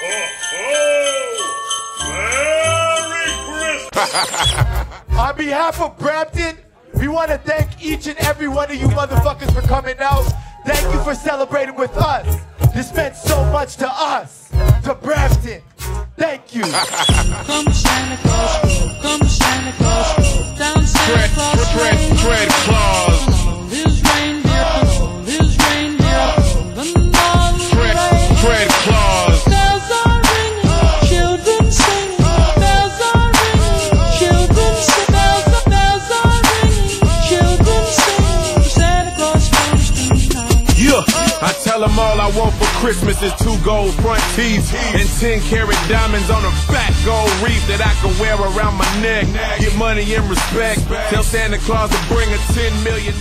On behalf of Brampton, we want to thank each and every one of you motherfuckers for coming out. Thank you for celebrating with us. This meant so much to us, to Brampton. Thank you. come Santa Claus, come Santa Claus, down Santa Claus. Tread, tread, tread, Claus. Yeah, I tell them all I want for Christmas is two gold front teeth and 10 karat diamonds on a fat gold wreath that I can wear around my neck. Get money and respect. Tell Santa Claus to bring a $10 million